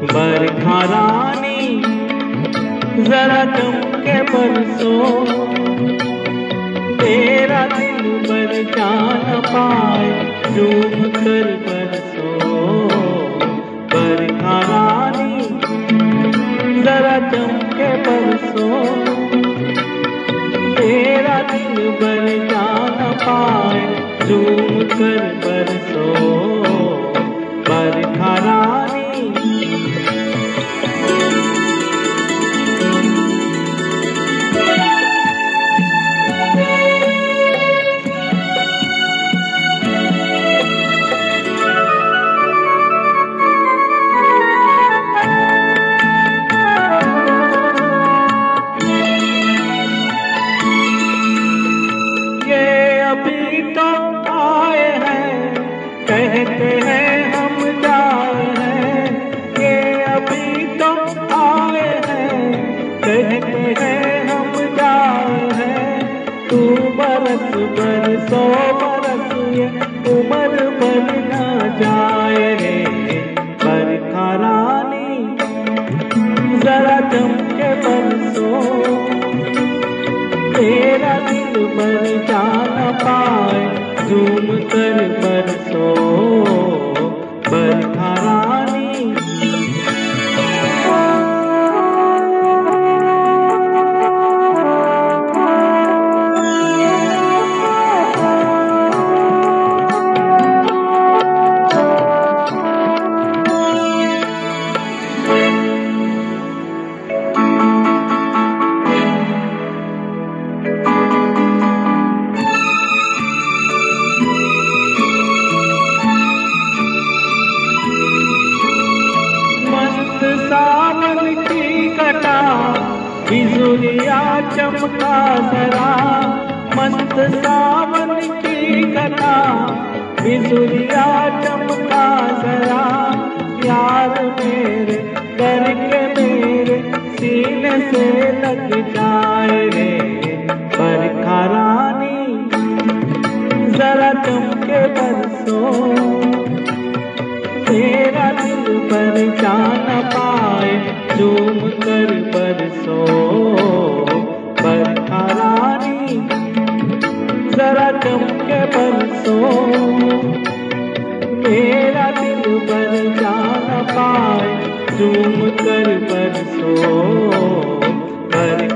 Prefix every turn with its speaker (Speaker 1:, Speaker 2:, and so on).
Speaker 1: बरखारानी जरा तुम के परसो तेरा दिल पर जान पाए डूब कर परसो। बरखारानी जरा तुम के परसो तेरा दिल पर जान पाए डूब कर परसो। कहते हैं, हम जाए हैं अभी तो आए हैं। कहते हैं, हम जाए हैं। तू बरस बरसो बरस उम्र बन ना जाए रे। बरखा रानी जरा चमके बरसो, तेरा दिल पर जान पाए। झूम कर बिजुलिया चमका जरा मस्त सावन की कटा बिजुलिया चमका जरा यार मेरे, करके मेरे, सीने से लग जाए रे। बरखा रानी, जरा चमके बरसो, तेरा दिल पर जान पाए। झूम कर बरसो पर रानी जरा जम के बरसो मेरा दिल बर जा न पाए झूम कर बरसो पर